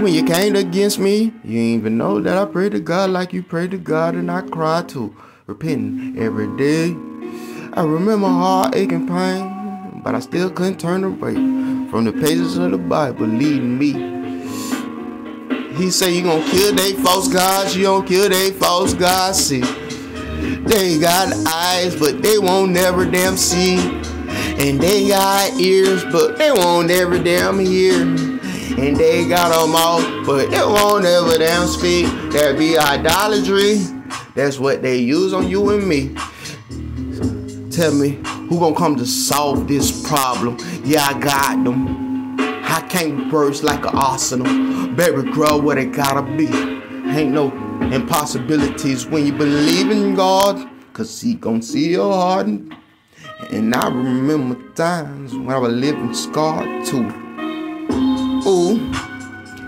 When you came against me, you even know that I prayed to God like you prayed to God and I cried too, repenting every day. I remember heart aching pain, but I still couldn't turn away from the pages of the Bible leading me. He say you gonna kill they false gods, you don't kill they false gods. See, they got eyes, but they won't never damn see. And they got ears, but they won't ever damn hear. And they got a mouth, but they won't ever damn speak. That be idolatry. That's what they use on you and me. Tell me, who gonna come to solve this problem? Yeah, I got them. I can't burst like an arsenal. Baby girl, what it gotta be. Ain't no impossibilities when you believe in God. Cause he gon' see your heart. And I remember times when I was living scarred too. Ooh,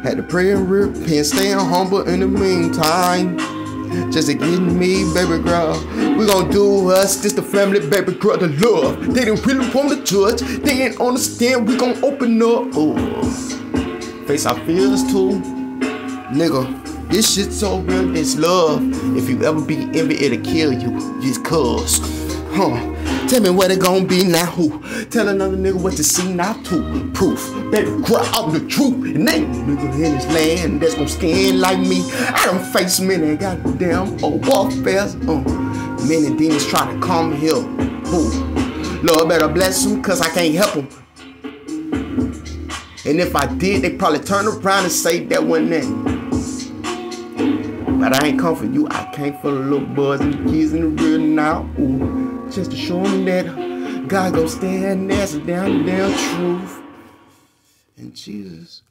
had to pray and repent, staying humble in the meantime. Just to get me, baby girl. We gon' do us, this the family, baby girl, the love. They didn't really want to judge, they didn't understand, we gon' open up. Ooh, face our fears too. Nigga, this shit so real, it's love. If you ever be envy, it'll kill you, just cuz. Huh. Tell me what it gon' be now. Who? Tell another nigga what to see now too. Proof, baby, cry out the truth. And ain't nigga in this land that's gon' stand like me. I done faced many goddamn old warfares. Uh, many demons try to come here. Who? Lord better bless them, cause I can't help them. And if I did, they probably turn around and say that wasn't it. But I ain't come for you. I came for the little boys and the kids in the real now. Ooh just to show them that God go stand there, so down the truth. And Jesus